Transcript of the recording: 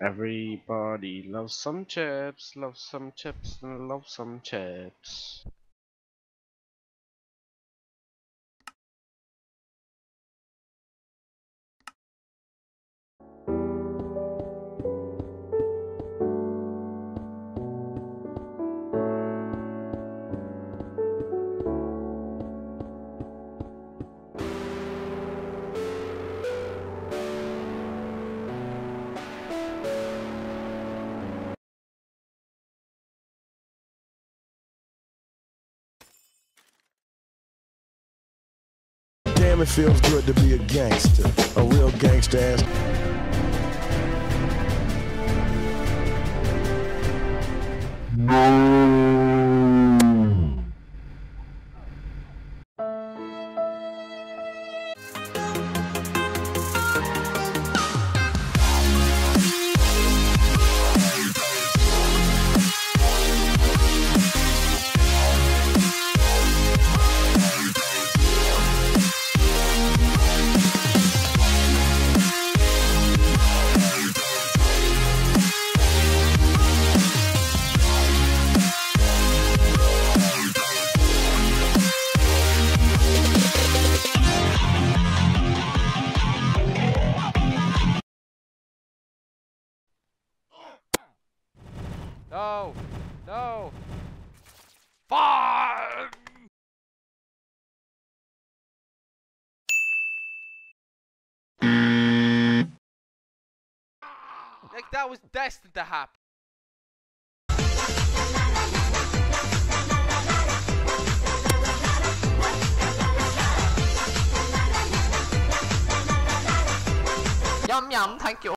Everybody loves some chips, loves some chips, and loves some chips. Damn, it feels good to be a gangster, a real gangster ass. No! No! Fuck! Like that was destined to happen. Yum yum, thank you.